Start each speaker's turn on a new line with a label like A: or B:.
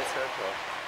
A: esse aeroporto.